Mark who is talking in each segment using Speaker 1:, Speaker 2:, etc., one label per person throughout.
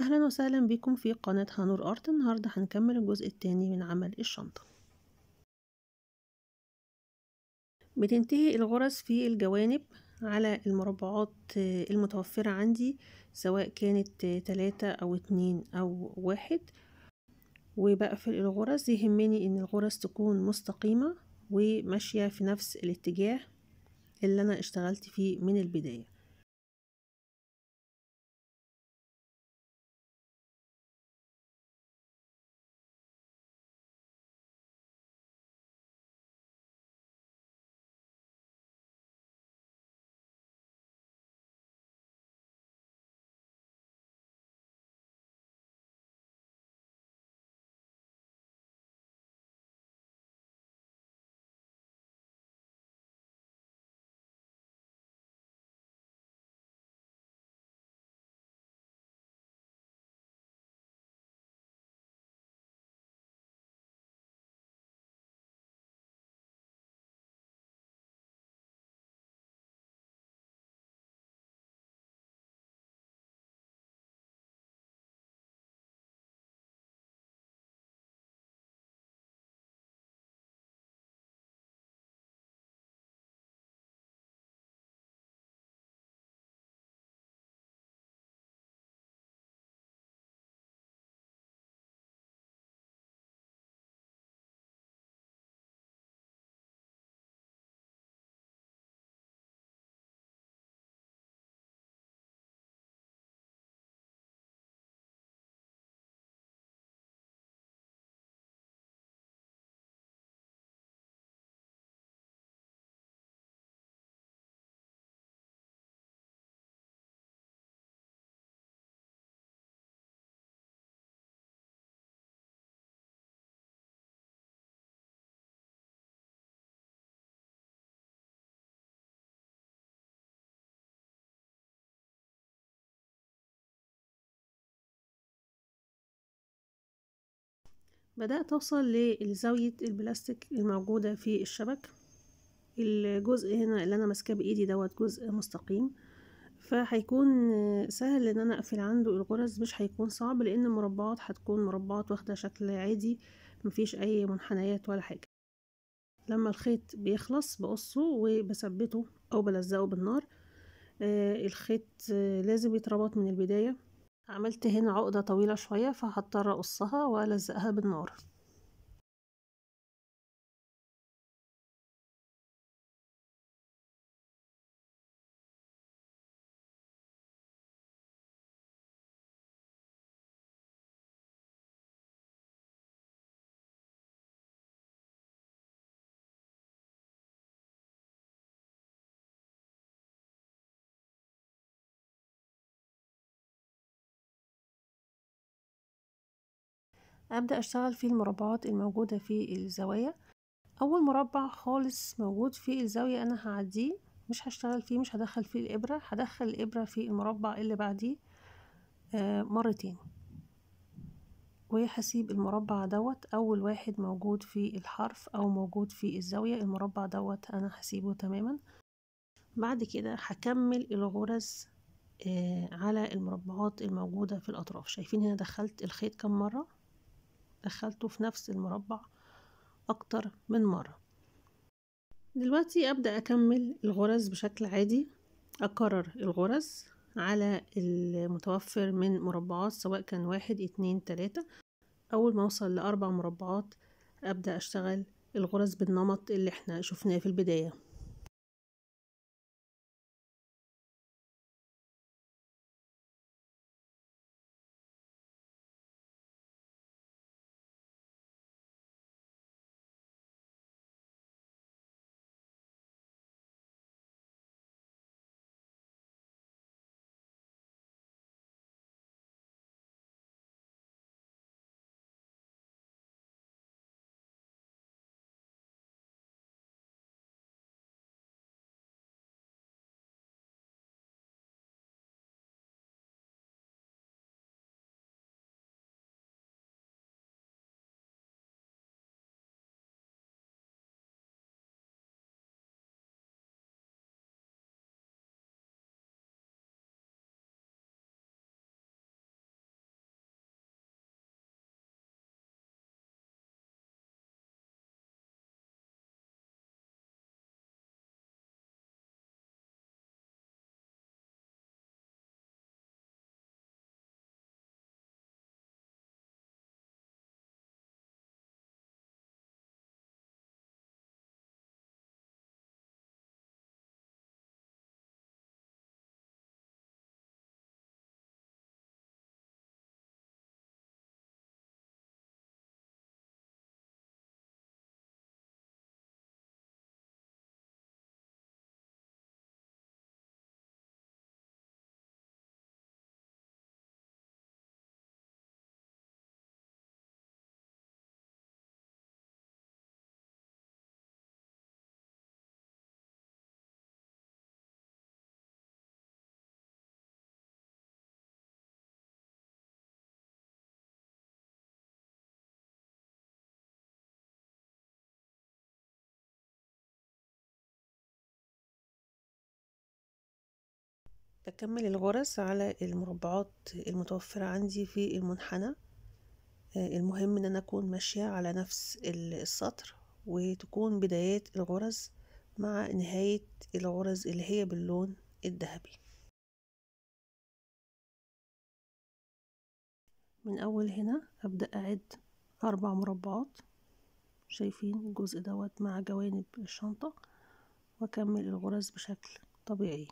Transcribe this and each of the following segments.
Speaker 1: أهلا وسهلا بكم في قناة هانور أرت. النهاردة هنكمل الجزء التاني من عمل الشنطة. بتنتهي الغرز في الجوانب على المربعات المتوفرة عندي سواء كانت تلاتة أو اتنين أو واحد. وبقفل الغرز يهمني إن الغرز تكون مستقيمة وماشية في نفس الاتجاه اللي أنا اشتغلت فيه من البداية. بدأت أوصل لزاوية البلاستيك الموجودة في الشبك. الجزء هنا اللي أنا ماسكاه بإيدي دوت جزء مستقيم. فهيكون سهل إن أنا أقفل عنده الغرز مش هيكون صعب لأن المربعات هتكون مربعات واخدة شكل عادي مفيش أي منحنيات ولا حاجة. لما الخيط بيخلص بقصه وبثبته أو بلزقه بالنار آه الخيط لازم يتربط من البداية. عملت هنا عقدة طويلة شوية فهضطر أقصها وألزقها بالنار. أبدأ أشتغل في المربعات الموجودة في الزوايا أول مربع خالص موجود في الزاوية أنا هعديه مش هشتغل فيه مش هدخل فيه الإبرة هدخل الإبرة في المربع اللي بعديه آه مرتين. وهسيب المربع دوت أول واحد موجود في الحرف أو موجود في الزاوية المربع دوت أنا هسيبه تماما. بعد كده هكمل الغرز آه على المربعات الموجودة في الأطراف. شايفين هنا دخلت الخيط كم مرة؟ دخلته في نفس المربع أكتر من مرة. دلوقتي أبدأ أكمل الغرز بشكل عادي. أكرر الغرز على المتوفر من مربعات سواء كان واحد اتنين تلاتة. أول ما أوصل لأربع مربعات أبدأ أشتغل الغرز بالنمط اللي إحنا شفناه في البداية. بكمل الغرز على المربعات المتوفرة عندي في المنحنى. المهم إن أنا أكون ماشية على نفس السطر وتكون بدايات الغرز مع نهاية الغرز اللي هي باللون الذهبي. من أول هنا أبدأ أعد أربع مربعات. شايفين الجزء دوت مع جوانب الشنطة وأكمل الغرز بشكل طبيعي.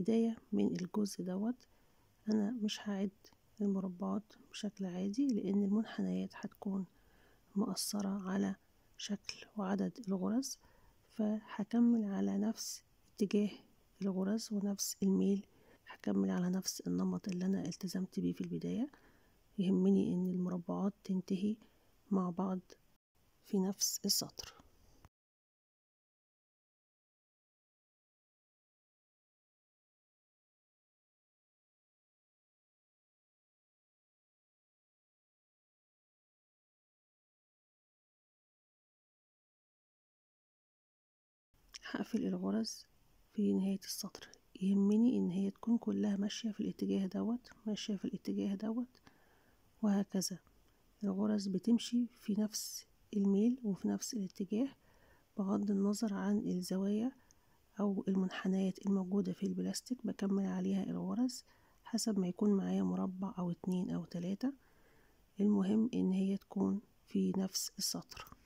Speaker 1: بداية من الجزء دوت أنا مش هعد المربعات بشكل عادي لأن المنحنيات هتكون مؤثرة على شكل وعدد الغرز فهكمل على نفس اتجاه الغرز ونفس الميل هكمل على نفس النمط اللي أنا التزمت بيه في البداية. يهمني إن المربعات تنتهي مع بعض في نفس السطر. هقفل الغرز في نهاية السطر. يهمني إن هي تكون كلها ماشية في الاتجاه دوت ماشية في الاتجاه دوت وهكذا. الغرز بتمشي في نفس الميل وفي نفس الاتجاه بغض النظر عن الزوايا أو المنحنيات الموجودة في البلاستيك. بكمل عليها الغرز حسب ما يكون معايا مربع أو اتنين أو تلاتة. المهم إن هي تكون في نفس السطر.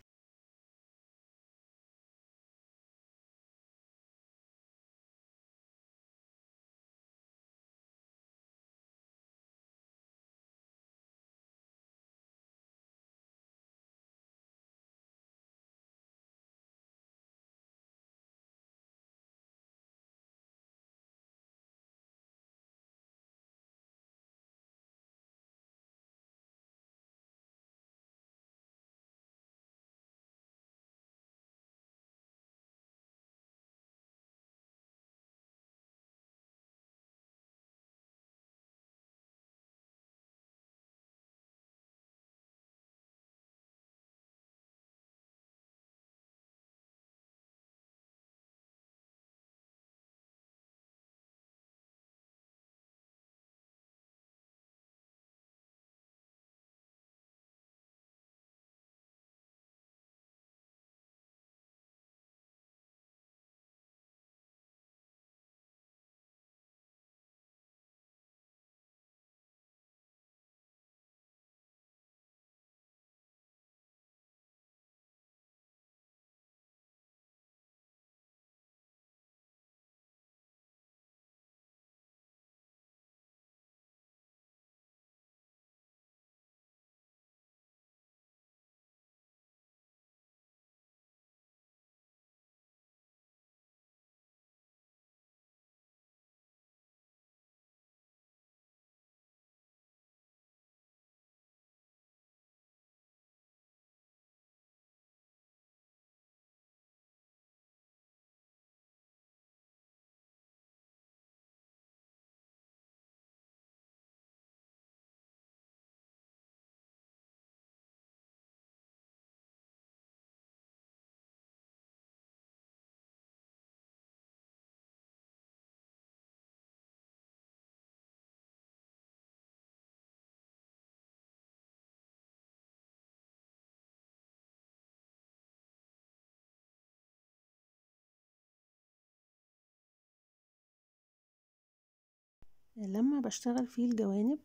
Speaker 1: لما بشتغل في الجوانب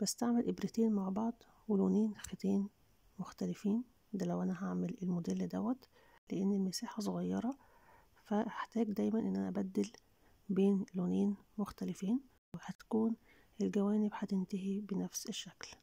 Speaker 1: بستعمل إبرتين مع بعض ولونين خيطين مختلفين. ده لو أنا هعمل الموديل دوت لأن المساحة صغيرة فهحتاج دايما إن أنا أبدل بين لونين مختلفين وهتكون الجوانب هتنتهي بنفس الشكل.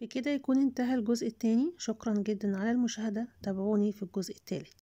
Speaker 1: بكده يكون انتهى الجزء التاني. شكرا جدا على المشاهدة. تابعوني في الجزء التالت.